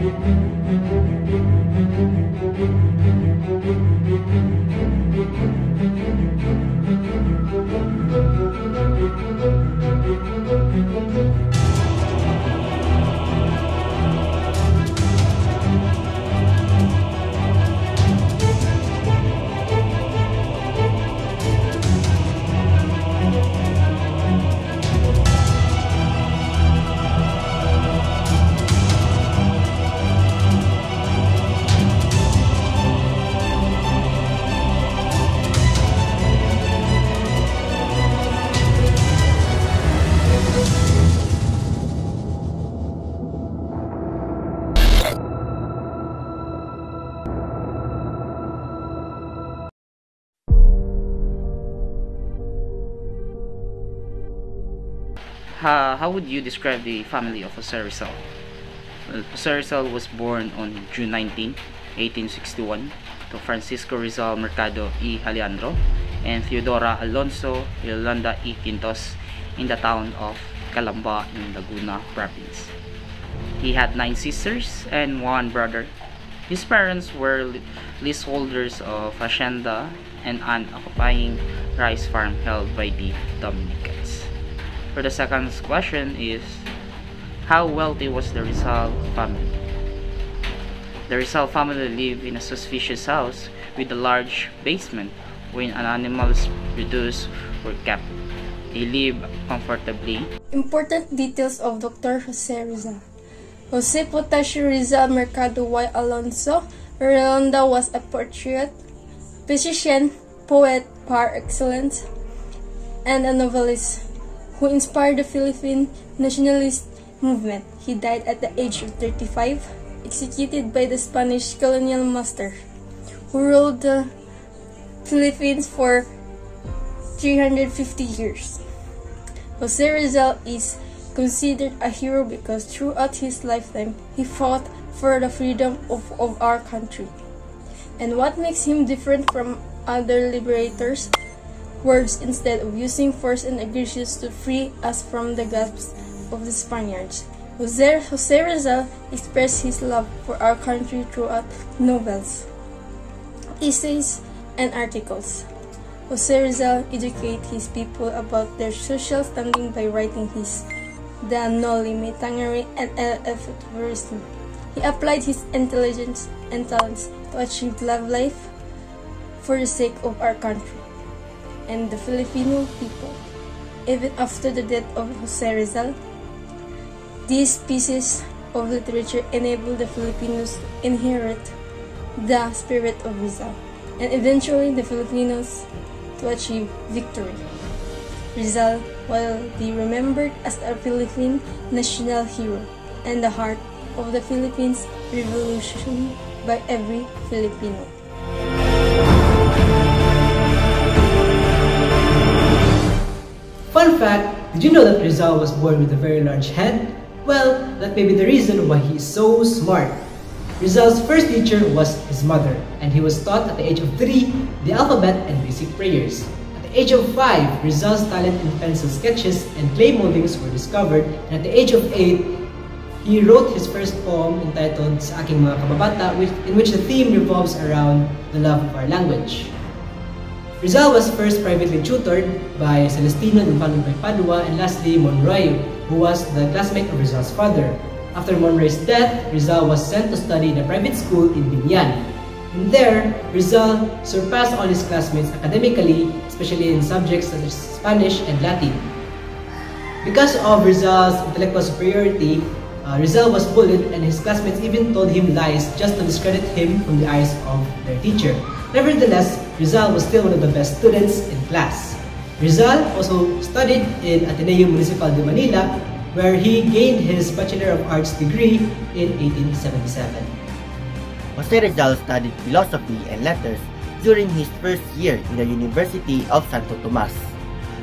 Thank you. How, how would you describe the family of Jose Rizal? Well, Jose Rizal was born on June 19, 1861 to Francisco Rizal Mercado y Alejandro and Teodora Alonso Realonda y Quintos in the town of Calamba in Laguna province. He had nine sisters and one brother. His parents were leaseholders of hacienda and an occupying rice farm held by the Dominicans. For the second question is, how wealthy was the Rizal family? The Rizal family lived in a suspicious house with a large basement where animals produced were kept. They lived comfortably. Important details of Dr. Jose Rizal. Jose Protasio Rizal Mercado y Alonso Realonda was a patriot, physician, poet par excellence, and a novelist who inspired the Philippine nationalist movement. He died at the age of 35, executed by the Spanish colonial master, who ruled the Philippines for 350 years. Jose Rizal is considered a hero because throughout his lifetime, he fought for the freedom of, of our country. And what makes him different from other liberators? Words instead of using force and aggression to free us from the grasp of the Spaniards. Jose, Jose Rizal expressed his love for our country throughout novels, essays, and articles. Jose Rizal educated his people about their social standing by writing his The Noli Me Tangere and El Filibusterismo. He applied his intelligence and talents to achieve love life for the sake of our country and the Filipino people. Even after the death of Jose Rizal, these pieces of literature enabled the Filipinos to inherit the spirit of Rizal, and eventually the Filipinos to achieve victory. Rizal will be remembered as a Philippine national hero and the heart of the Philippines revolution by every Filipino. Fact, did you know that Rizal was born with a very large head? Well, that may be the reason why he is so smart. Rizal's first teacher was his mother, and he was taught at the age of 3 the alphabet and basic prayers. At the age of 5, Rizal's talent in pencil sketches and clay moldings were discovered, and at the age of 8, he wrote his first poem entitled Sa Aking Mga Kababata, in which the theme revolves around the love of our language. Rizal was first privately tutored by Celestino and by Padua and lastly Monroy, who was the classmate of Rizal's father. After Monroy's death, Rizal was sent to study in a private school in Biñan. And there, Rizal surpassed all his classmates academically, especially in subjects such as Spanish and Latin. Because of Rizal's intellectual superiority, uh, Rizal was bullied and his classmates even told him lies just to discredit him from the eyes of their teacher. Nevertheless, Rizal was still one of the best students in class. Rizal also studied in Ateneo Municipal de Manila, where he gained his Bachelor of Arts degree in 1877. Jose Rizal studied philosophy and letters during his first year in the University of Santo Tomas.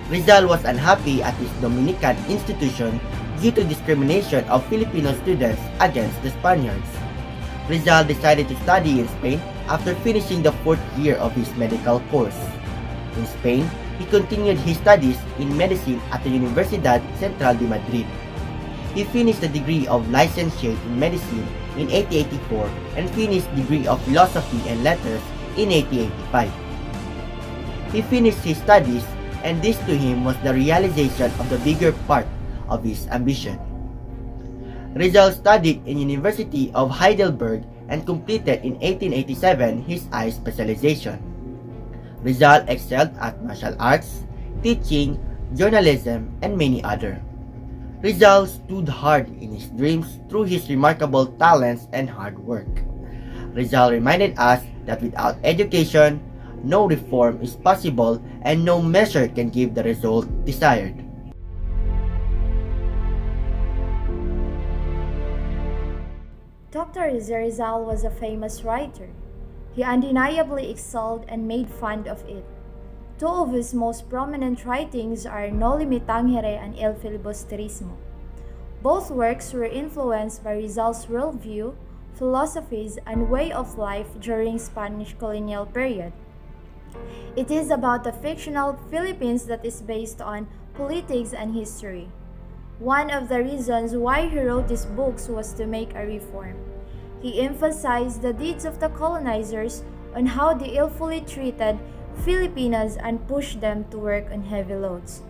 Rizal was unhappy at his Dominican institution due to discrimination of Filipino students against the Spaniards. Rizal decided to study in Spain after finishing the fourth year of his medical course. In Spain, he continued his studies in medicine at the Universidad Central de Madrid. He finished the degree of licentiate in medicine in 1884 and finished degree of philosophy and letters in 1885. He finished his studies and this to him was the realization of the bigger part of his ambition. Rizal studied in University of Heidelberg and completed in 1887 his eye specialization. Rizal excelled at martial arts, teaching, journalism, and many other. Rizal stood hard in his dreams through his remarkable talents and hard work. Rizal reminded us that without education, no reform is possible and no measure can give the result desired. Dr. Rizal was a famous writer. He undeniably excelled and made fun of it. Two of his most prominent writings are Noli Me Tangere and El Filibusterismo. Both works were influenced by Rizal's worldview, philosophies, and way of life during Spanish colonial period. It is about the fictional Philippines that is based on politics and history. One of the reasons why he wrote these books was to make a reform. He emphasized the deeds of the colonizers on how they illfully treated Filipinos and pushed them to work on heavy loads.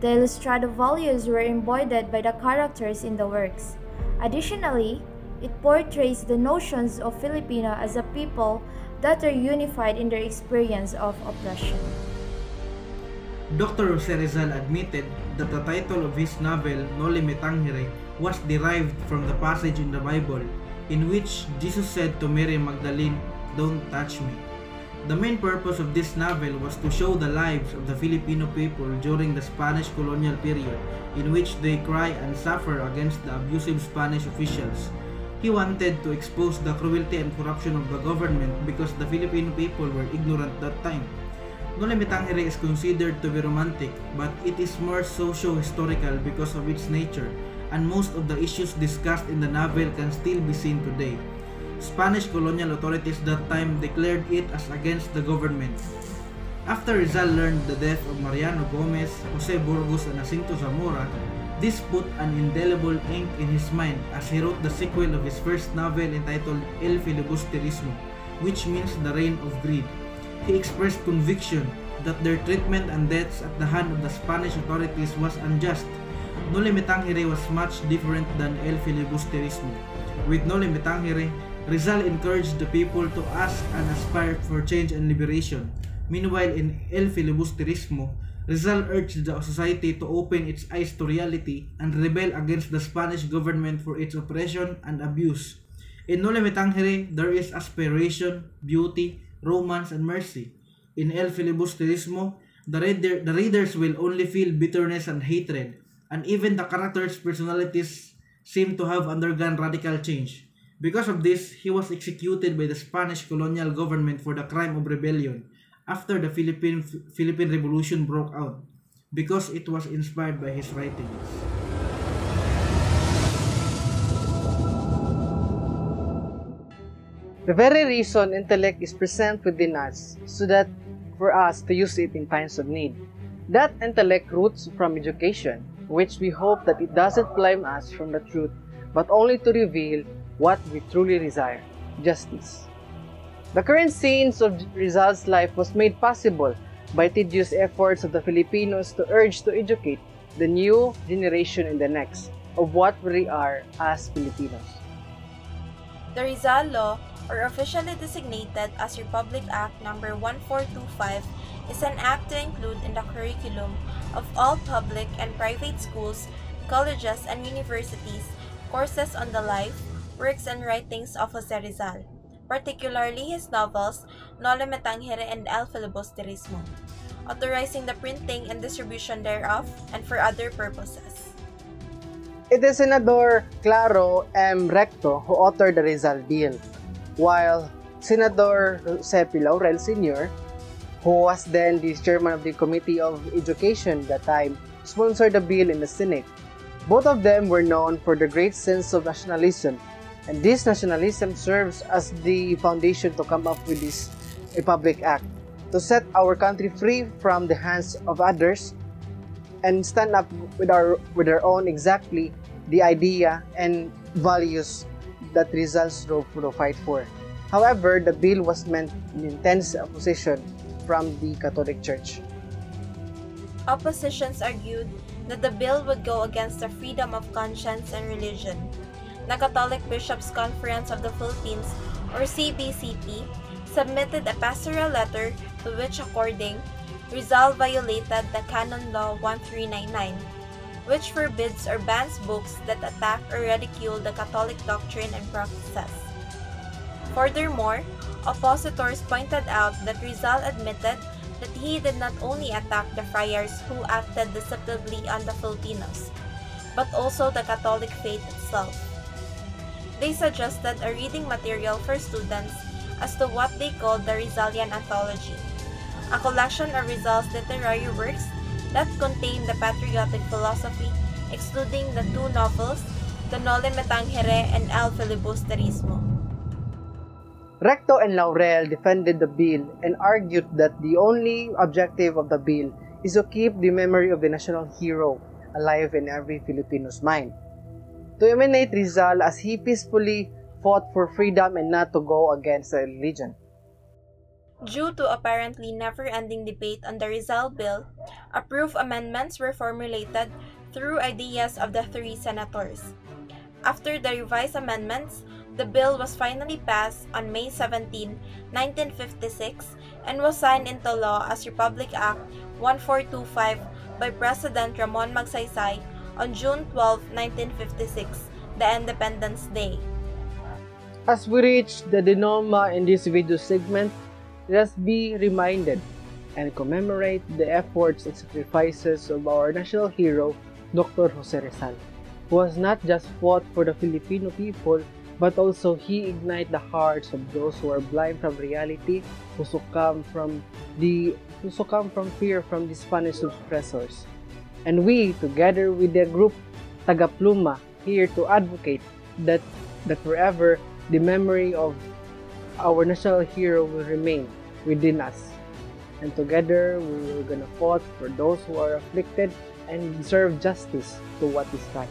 The illustrative values were embodied by the characters in the works. Additionally, it portrays the notions of Filipino as a people that are unified in their experience of oppression. Dr. Jose Rizal admitted that the title of his novel, Noli Me Tangere, was derived from the passage in the Bible in which Jesus said to Mary Magdalene, Don't touch me. The main purpose of this novel was to show the lives of the Filipino people during the Spanish colonial period in which they cry and suffer against the abusive Spanish officials. He wanted to expose the cruelty and corruption of the government because the Filipino people were ignorant that time. Noli Me Tangere is considered to be romantic, but it is more socio-historical because of its nature, and most of the issues discussed in the novel can still be seen today. Spanish colonial authorities that time declared it as against the government. After Rizal learned the death of Mariano Gomez, Jose Burgos, and Jacinto Zamora, this put an indelible ink in his mind as he wrote the sequel of his first novel entitled El Filibusterismo, which means the reign of greed. He expressed conviction that their treatment and deaths at the hand of the Spanish authorities was unjust. Noli Me Tangere was much different than El Filibusterismo. With Noli Me Tangere, Rizal encouraged the people to ask and aspire for change and liberation. Meanwhile, in El Filibusterismo, Rizal urged the society to open its eyes to reality and rebel against the Spanish government for its oppression and abuse. In Noli Me Tangere, there is aspiration, beauty, romance, and mercy. In El Filibusterismo, the, reader, the readers will only feel bitterness and hatred, and even the characters' personalities seem to have undergone radical change. Because of this, he was executed by the Spanish colonial government for the crime of rebellion after the Philippine, Philippine Revolution broke out because it was inspired by his writings. The very reason intellect is present within us so that for us to use it in times of need. That intellect roots from education, which we hope that it doesn't blind us from the truth, but only to reveal what we truly desire, justice. The current scenes of Rizal's life was made possible by tedious efforts of the Filipinos to urge to educate the new generation in the next of what we are as Filipinos. The Rizal Law, or officially designated as Republic Act No. 1425, is an act to include in the curriculum of all public and private schools, colleges, and universities courses on the life, works, and writings of Jose Rizal, particularly his novels Noli Me Tangere and El Filibusterismo, authorizing the printing and distribution thereof and for other purposes. It is Senador Claro M. Recto who authored the Rizal Bill, while Senator Jose Laurel Sr., who was then the chairman of the Committee of Education at that time, sponsored the bill in the Senate. Both of them were known for their great sense of nationalism, and this nationalism serves as the foundation to come up with this Republic Act to set our country free from the hands of others and stand up with our with our own exactly the idea and values that Rizal strove to fight for. However, the bill was met in intense opposition from the Catholic Church. Oppositions argued that the bill would go against the freedom of conscience and religion. The Catholic Bishops' Conference of the Philippines, or CBCP, submitted a pastoral letter to which, according, Rizal violated the Canon Law 1399, which forbids or bans books that attack or ridicule the Catholic doctrine and practices. Furthermore, oppositors pointed out that Rizal admitted that he did not only attack the friars who acted deceptively on the Filipinos, but also the Catholic faith itself. They suggested a reading material for students as to what they called the Rizalian Anthology, a collection of Rizal's literary works that contain the patriotic philosophy, excluding the two novels, the Noli Me Tangere and El Filibusterismo. Recto and Laurel defended the bill and argued that the only objective of the bill is to keep the memory of the national hero alive in every Filipino's mind. To emanate Rizal as he peacefully fought for freedom and not to go against the religion. Due to apparently never-ending debate on the Rizal bill, approved amendments were formulated through ideas of the three senators. After the revised amendments, the bill was finally passed on May 17, 1956 and was signed into law as Republic Act 1425 by President Ramon Magsaysay on June 12, 1956, the Independence Day. As we reach the denouement in this video segment, let us be reminded and commemorate the efforts and sacrifices of our national hero, Dr. Jose Rizal, who has not just fought for the Filipino people but also he ignited the hearts of those who are blind from reality, who succumb from the who succumb from fear from the Spanish oppressors. And we, together with the group Tagapluma, here to advocate that that forever the memory of our national hero will remain within us. And together we are gonna fight for those who are afflicted and deserve justice to what is right.